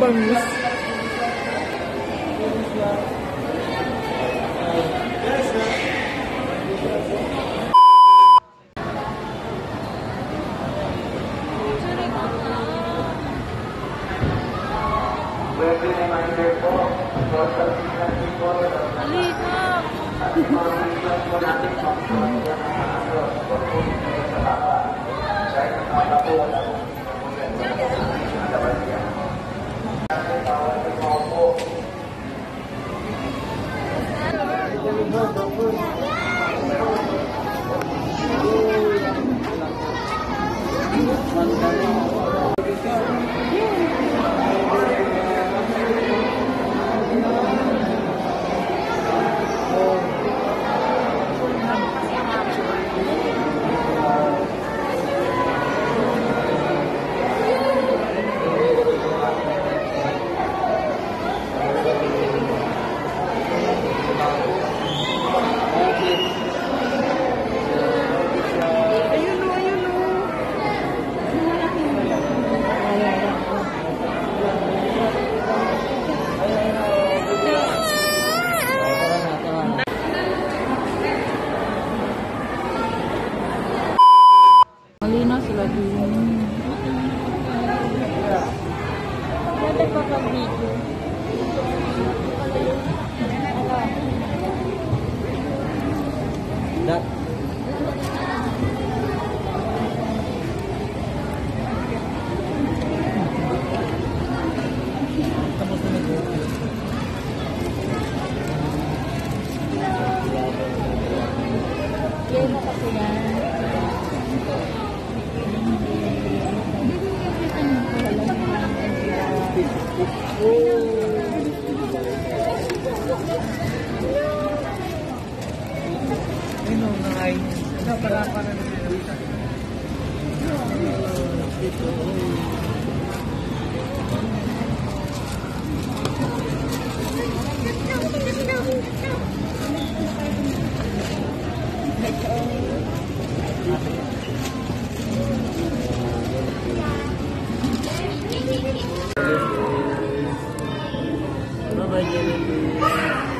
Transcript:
Bangus. Alita. すごいなあ。Pwede pa pag video. Dat. Yelo kasi yan. Ano na ay? Ito para para na. Bye-bye,